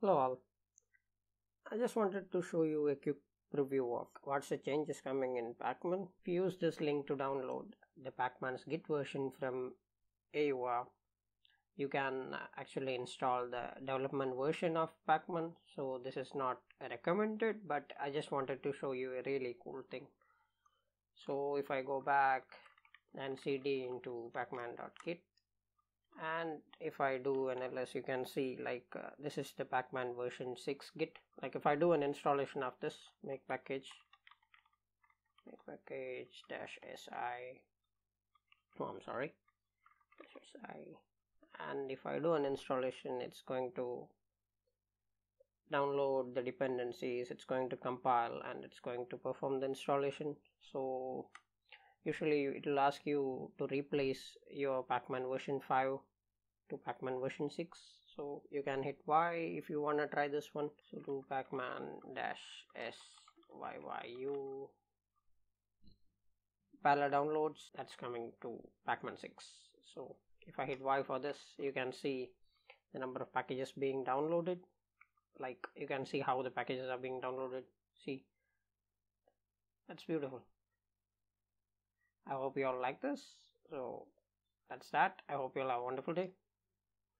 Hello all. I just wanted to show you a quick preview of what's the changes coming in Pacman. If you use this link to download the Pacman's Git version from AUR, you can actually install the development version of Pacman. So this is not recommended, but I just wanted to show you a really cool thing. So if I go back and cd into pacman.git and if I do an ls you can see like uh, this is the pacman version 6 git. Like if I do an installation of this make package make package dash si oh I'm sorry si and if I do an installation it's going to download the dependencies it's going to compile and it's going to perform the installation. So usually it will ask you to replace your pacman version 5 to pacman version 6 so you can hit y if you want to try this one. So do pacman dash s y y u. Parallel downloads that's coming to pacman 6 so if i hit y for this you can see the number of packages being downloaded. Like you can see how the packages are being downloaded. See? That's beautiful i hope you all like this. So that's that. I hope you all have a wonderful day